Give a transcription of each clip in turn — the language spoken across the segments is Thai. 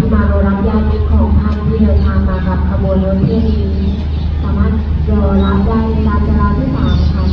ที่มารอรับญาติของท่านที่เดินทางมากับขบวนรถเที่ยวนี้สามารถรอรับได้ในลานจราที่สามค่ะ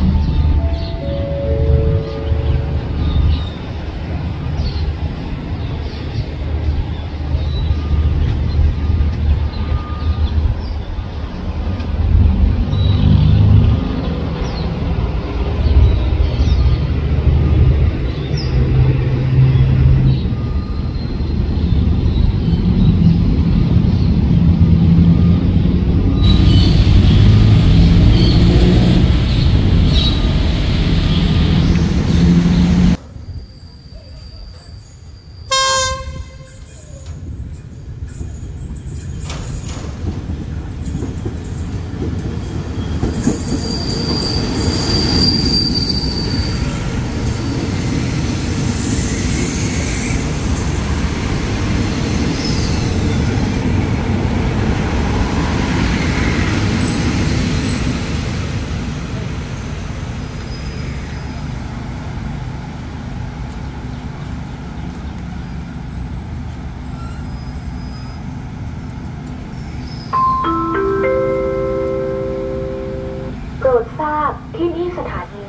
โปรดทราบที่นี่สถานี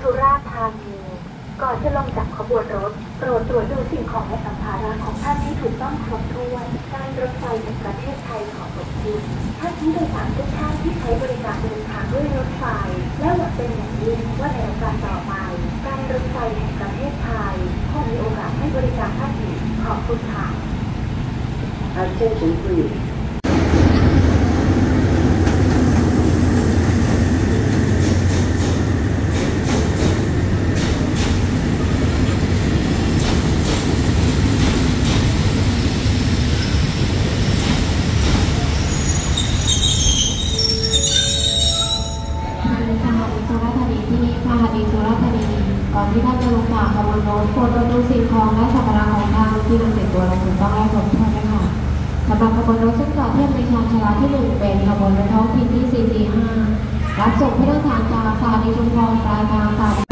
สุราษฎร์ธานี ก่อนจะลงจากขบวนรถ โปรดตรวจดูสิ่งของและสัมภาระของท่านให้ถูกต้องครบถ้วน การรถไฟแห่งประเทศไทยขอขอบคุณท่านผู้โดยสารทุกท่านที่ใช้บริการเดินทางด้วยรถไฟ และหวัง เป็นอย่างยิ่งว่าในโอกาสต่อไป การรถไฟแห่งประเทศไทยคงมีโอกาสให้บริการท่านอีกขอบคุณค่ะ Attention please. สถานีสุราษฎร์ธานี ที่นี่สถานีสุรธานีก่อนที่ท่านจะลงจากขบวนรถควรบรรทุกสิ่งของและสัมภาระของทางที่นำติดตัวลงถูกต้องและครบถ้วนด้วยค่ะสำหรับขบวนรถซึ่งจอดเทียบในชานชาลาที่หนึ่งเป็นขบวนรถท้องถิ่นที่ 445 รับส่งผู้โดยสารจากสถานีชุมพรปลายทางสถานี